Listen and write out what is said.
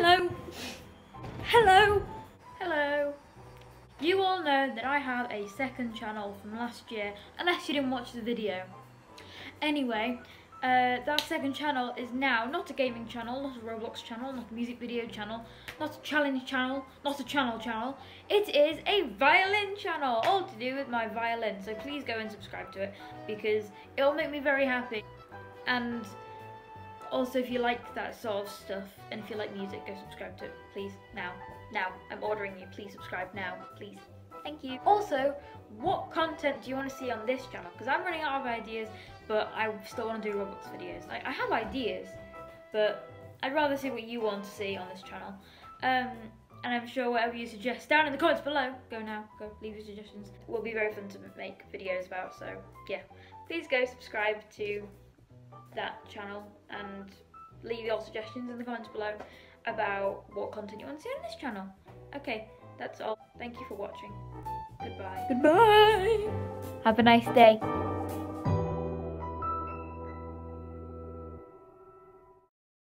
Hello. Hello. Hello. You all know that I have a second channel from last year, unless you didn't watch the video. Anyway, uh, that second channel is now not a gaming channel, not a Roblox channel, not a music video channel, not a challenge channel, not a channel channel. It is a violin channel, all to do with my violin. So please go and subscribe to it because it'll make me very happy. And also, if you like that sort of stuff and if you like music, go subscribe to it, please. Now, now, I'm ordering you. Please subscribe now, please. Thank you. Also, what content do you want to see on this channel? Because I'm running out of ideas, but I still want to do Roblox videos. Like, I have ideas, but I'd rather see what you want to see on this channel. Um, and I'm sure whatever you suggest down in the comments below, go now, go leave your suggestions, It will be very fun to make videos about. So, yeah, please go subscribe to that channel and leave your suggestions in the comments below about what content you want to see on this channel. Okay, that's all. Thank you for watching. Goodbye. Goodbye. Have a nice day.